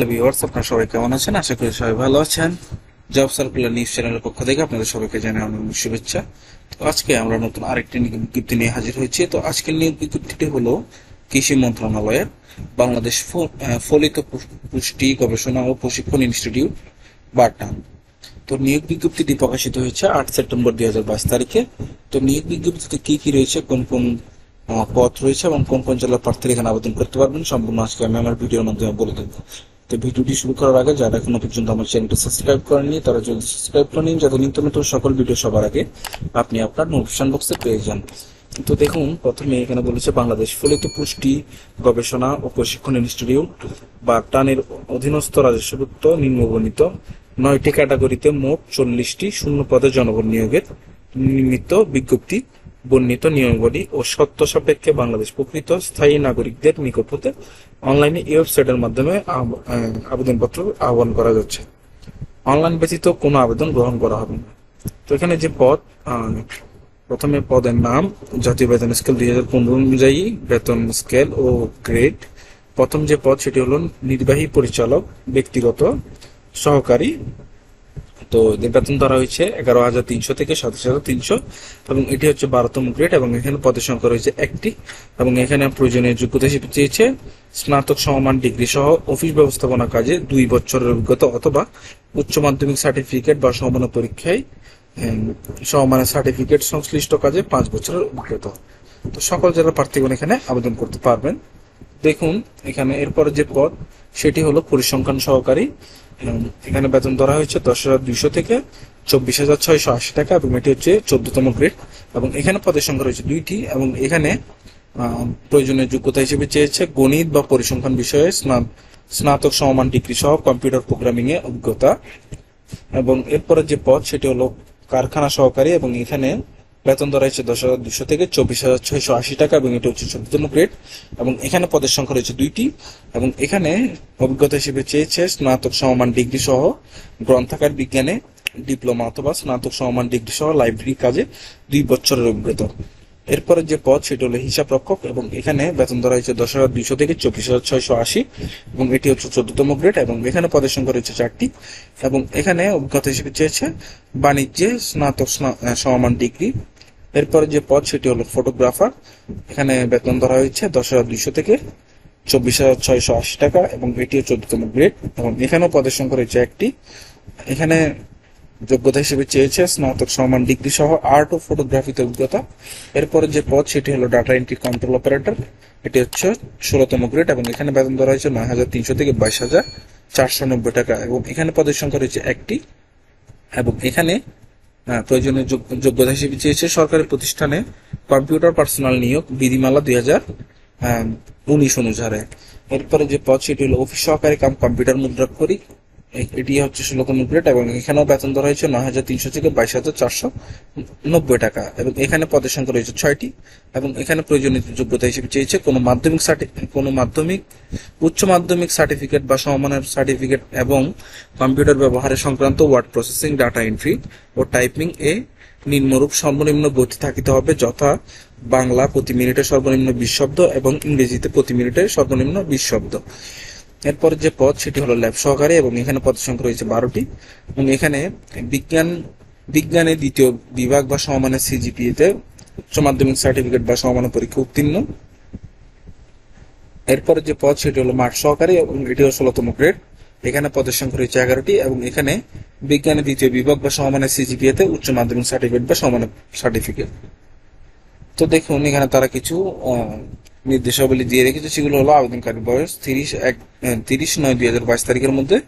Hello viewers আপনারা সবাই কেমন আছেন? আশা করি সবাই ভালো আছেন। জব সার্কুলার নিউজ চ্যানেলের পক্ষ থেকে আপনাদের সবাইকে জানাই অনেক শুভেচ্ছা। তো আজকে আমরা নতুন আরেকটি বিজ্ঞপ্তি নিয়ে হাজির হয়েছি। তো আজকের নিয়োগ বিজ্ঞপ্তিটি হলো কৃষি মন্ত্রণালয়ের বাংলাদেশ ফলিত পুষ্টি গবেষণা ও প্রশিক্ষণ ইনস্টিটিউট বারটান তো নিয়োগ বিজ্ঞপ্তিটি প্রকাশিত হয়েছে আট সেপ্টেম্বর দুই হাজার বাইশ তারিখে। তো নিয়োগ বিজ্ঞপ্তিতে কি কি রয়েছে, কোন কোন পথ রয়েছে এবং কোন কোন জেলার প্রার্থীরা এখানে আবেদন করতে পারবেন, সম্পূর্ণ আজকে আমি আমার ভিডিওর মাধ্যমে বলে দেবো। তো ভিডিওটি শুরু করার আগে যারা এখনও পর্যন্ত আমার চ্যানেলটি সাবস্ক্রাইব করেননি, তারা যদি সাবস্ক্রাইব করে নিন যাতে নিত্য নতুন সকল ভিডিও সবার আগে আপনি আপনার নোটিফিকেশন বক্সে পেয়ে যান। তো দেখুন, প্রথমে এখানে বলেছে বাংলাদেশ ফলিত পুষ্টি গবেষণা ও প্রশিক্ষণ ইনস্টিটিউট বা টানের অধীনস্থ রাজস্বভুক্ত নিম্নবর্ণিত নয়টি ক্যাটাগরিতে মোট চল্লিশটি শূন্য পদে জনগণ নিয়োগের নিমিত্ত বিজ্ঞপ্তি বর্ণিত নিয়মাবলী ও সত্য সাপেক্ষে বাংলাদেশ প্রকৃত স্থায়ী নাগরিকদের নিকট হতে অনলাইনে এই ওয়েবসাইটের মাধ্যমে আবেদনপত্র আহ্বান করা যাচ্ছে। অনলাইন ব্যতীত কোনো আবেদন গ্রহণ করা হবে না। তো এখানে যে পদ প্রথমে পদের নাম, জাতীয় বেতন স্কেল দুই হাজার পনেরো অনুযায়ী বেতন স্কেল ও গ্রেড। প্রথম যে পদ, সেটি হল নির্বাহী পরিচালক, ব্যক্তিগত, সহকারী তো এদের বেতন ধরা হয়েছে এগারো হাজার তিনশো থেকে সাতাশ হাজার তিনশো এবং এটি হচ্ছে বারোতম গ্রেড এবং এখানে পদের সংখ্যা রয়েছে একটি এবং এখানে প্রয়োজনীয় যোগ্যতা হিসেবে চেয়েছে স্নাতক সমমান ডিগ্রি সহ অফিস ব্যবস্থাপনা কাজে দুই বছরের অভিজ্ঞতা অথবা উচ্চ মাধ্যমিক সার্টিফিকেট বা সমমান পরীক্ষায় উম, সমমানের সার্টিফিকেট সংশ্লিষ্ট কাজে পাঁচ বছরের অভিজ্ঞতা। তো সকল জেলার প্রার্থীগণ এখানে আবেদন করতে পারবেন। দেখুন এখানে এরপরে যে পদ সেটি হলো পরিসংখ্যান সহকারী এখানে বেতন ধরা হয়েছে দশ হাজার দুইশো থেকে চব্বিশ হাজার ছয়শো আশি টাকা এবং এটি হচ্ছে চোদ্দতম গ্রেড। এবং এখানে পদের সংখ্যা রয়েছে দুইটি এবং এখানে প্রয়োজনীয় যোগ্যতা হিসেবে চেয়েছে গণিত বা পরিসংখ্যান বিষয়ে স্না- স্নাতক সমমান ডিগ্রি সহ কম্পিউটার প্রোগ্রামিং এ অভিজ্ঞতা। এবং এরপরে যে পদ সেটি হলো কারখানা সহকারী এবং এখানে বেতন ধরা হয়েছে দশ হাজার দুশো থেকে চব্বিশ হাজার ছয়শো আশি টাকা এবং এটা হচ্ছে চব্বিশ গ্রেড। এবং এখানে পদের সংখ্যা রয়েছে দুইটি। এবং এখানে অভিজ্ঞতা হিসেবে চেয়েছে স্নাতক সমমান ডিগ্রি সহ গ্রন্থাকার বিজ্ঞানে ডিপ্লোমা অথবা স্নাতক সমমান ডিগ্রি সহ লাইব্রেরি কাজে দুই বছরের অভিজ্ঞতা। এরপরে যে পদ সেটি হলো হিসাব রক্ষক এবং এখানে বেতন ধরা হয়েছে দশ হাজার দুইশো থেকে চব্বিশ হাজার ছয়শো আশি এবং এটি হচ্ছে চোদ্দতম গ্রেড এবং এখানে পদের সংখ্যা রয়েছে চারটি এবং এখানে অভিজ্ঞতা হিসেবে চেয়েছে বাণিজ্যে স্নাতক সমমান ডিগ্রি। এরপরে যে পদ সেটি হলো ফটোগ্রাফার। এখানে বেতন ধরা হয়েছে দশ হাজার দুইশো থেকে চব্বিশ হাজার ছয়শো আশি টাকা এবং এটিও চোদ্দতম গ্রেড এবং এখানেও পদের সংখ্যা রয়েছে একটি। এখানে যোগ্যতা হিসেবে চেয়েছে, স্নাতক সমান ডিগ্রি সহ আর্ট ও ফটোগ্রাফিতে অভিজ্ঞতা। এরপরে যে পদ, সেটি হলো ডাটা এন্ট্রি কন্ট্রোল অপারেটর এটি হচ্ছে ষোলোতম গ্রেড এবং এখানে বেতন ধরা হয়েছে নয় হাজার তিনশো থেকে বাইশ হাজার চারশো নব্বই টাকা এবং এখানে পদের সংখ্যা রয়েছে একটি এবং এখানে প্রয়োজনীয় যোগ- যোগ্যতা হিসেবে চেয়েছে সরকারি প্রতিষ্ঠানে কম্পিউটার পার্সোনাল নিয়োগ বিধিমালা দুই হাজার উনিশ অনুসারে। এরপরে যে পদ, সেটি হলো অফিস সহকারী কাম কম্পিউটার মুদ্রাক্ষরিক এটি হচ্ছে ষোলোতম গ্রেড এবং এখানেও বেতন ধরা হয়েছে নয় হাজার তিনশো থেকে বাইশ হাজার চারশো নব্বই টাকা এবং এখানে পদের সংখ্যা রয়েছে ছয়টি এবং এখানে প্রয়োজনীয় যোগ্যতা হিসেবে চেয়েছে কোনো মাধ্যমিক কোনো মাধ্যমিক, উচ্চ মাধ্যমিক সার্টিফিকেট বা সমমানের সার্টিফিকেট এবং কম্পিউটার ব্যবহারে সংক্রান্ত ওয়ার্ড প্রসেসিং, ডাটা এন্ট্রি ও টাইপিং এ নিম্নরূপ সর্বনিম্ন গতি থাকিতে হবে যথা বাংলা প্রতি মিনিটে সর্বনিম্ন বিশ শব্দ এবং ইংরেজিতে প্রতি মিনিটে সর্বনিম্ন বিশ শব্দ। এরপর যে পদ সেটি হলো ল্যাব সহকারী এবং এখানে পদের সংখ্যা রয়েছে বারোটি। এবং এখানে বিজ্ঞান বিজ্ঞানে দ্বিতীয় বিভাগ বা সমমানের সিজিপিএ তে উচ্চ মাধ্যমিক সার্টিফিকেট বা সমমানের পরীক্ষা উত্তীর্ণ। এরপর যে পদ, সেটি হলো মাঠ সহকারী এবং এটি হলো ষোলতম গ্রেড। এখানে পদের সংখ্যা রয়েছে এগারোটি এবং এখানে বিজ্ঞানের দ্বিতীয় বিভাগ বা সমমানের সিজিপিএ তে উচ্চ মাধ্যমিক সার্টিফিকেট বা সমানের সার্টিফিকেট। তো দেখুন, এখানে তারা কিছু নির্দেশাবলী দিয়ে রেখেছে, সেগুলো হলো আবেদনকারী বয়স তিরিশ এক তিরিশ নয় দুই হাজার বাইশ তারিখের মধ্যে।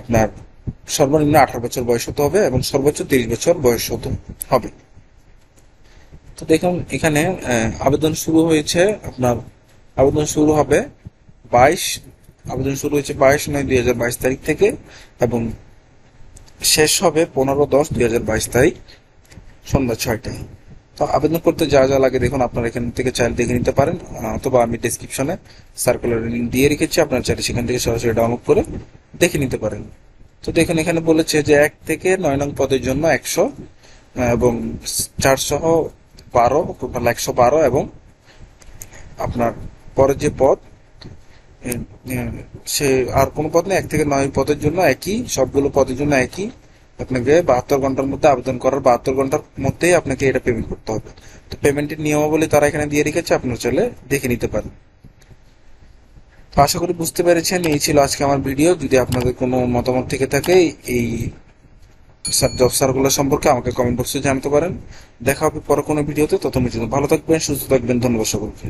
আপনার সর্বনিম্ন আঠারো বছর বয়স হতে হবে এবং সর্বোচ্চ তিরিশ বছর বয়স হতে হবে। তো দেখুন, এখানে আবেদন শুরু হয়েছে আপনার, আবেদন শুরু হবে বাইশ, আবেদন শুরু হয়েছে বাইশ নয় দুই হাজার বাইশ তারিখ থেকে এবং শেষ হবে পনেরো দশ দুই হাজার বাইশ তারিখ সন্ধ্যা ছয়টায়। তো আবেদন করতে যা যা লাগে দেখুন, আপনারা এখান থেকে চাইলে দেখে নিতে পারেন। অথবা আমি ডেসক্রিপশনে সার্কুলার লিঙ্ক দিয়ে রেখেছি, আপনারা চাইলে সেখান থেকে সরাসরি ডাউনলোড করে দেখে নিতে পারেন। তো দেখুন, এখানে বলেছে যে এক থেকে নয় নং পদের জন্য একশো এবং চারশো বারো একশো বারো এবং আপনার পরের যে পদ সে আর কোনো পদ নেই, এক থেকে নয় পদের জন্য একই, সবগুলো পদের জন্য একই। আপনাকে বাহাত্তর ঘণ্টার মধ্যে আবেদন করার বাহাত্তর ঘণ্টার মধ্যেই আপনাকে এটা পেমেন্ট করতে হবে। তো পেমেন্টের নিয়মাবলী তারা এখানে দিয়ে রেখেছে, আপনার চলে দেখে নিতে পারেন। তো আশা করি বুঝতে পেরেছেন, এই ছিল আজকে আমার ভিডিও যদি আপনাদের কোনো মতামত থেকে থাকে, এই জব সার্কুলার সম্পর্কে আমাকে কমেন্ট বক্সে জানাতে পারেন। দেখা হবে পরে কোনো ভিডিওতে তত পর্যন্ত ভালো থাকবেন, সুস্থ থাকবেন। ধন্যবাদ সকলকে।